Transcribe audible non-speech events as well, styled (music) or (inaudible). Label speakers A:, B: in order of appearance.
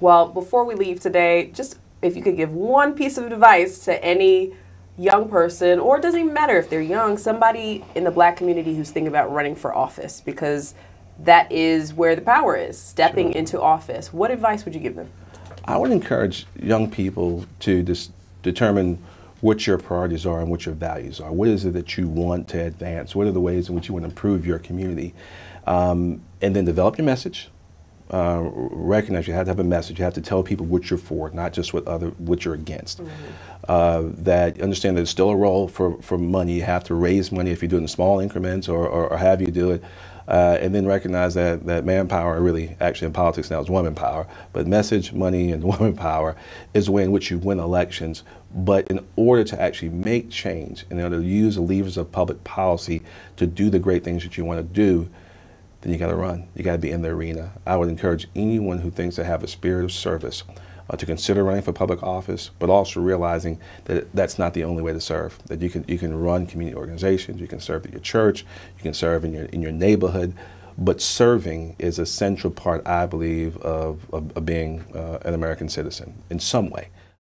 A: Well, before we leave today, just if you could give one piece of advice to any young person, or it doesn't even matter if they're young, somebody in the black community who's thinking about running for office, because that is where the power is, stepping sure. into office. What advice would you give them?
B: I would encourage young people to just determine what your priorities are and what your values are. What is it that you want to advance? What are the ways in which you want to improve your community? Um, and then develop your message. Uh, recognize you have to have a message. You have to tell people what you're for, not just what other what you're against. Mm -hmm. uh, that understand that there's still a role for, for money. You have to raise money if you do it in small increments, or, or, or have you do it uh, and then recognize that, that manpower really actually in politics now is woman power but message money and (laughs) woman power is the way in which you win elections but in order to actually make change in order to use the levers of public policy to do the great things that you want to do then you got to run you got to be in the arena i would encourage anyone who thinks they have a spirit of service uh, to consider running for public office, but also realizing that that's not the only way to serve. That you can you can run community organizations, you can serve at your church, you can serve in your in your neighborhood, but serving is a central part, I believe, of, of, of being uh, an American citizen in some way.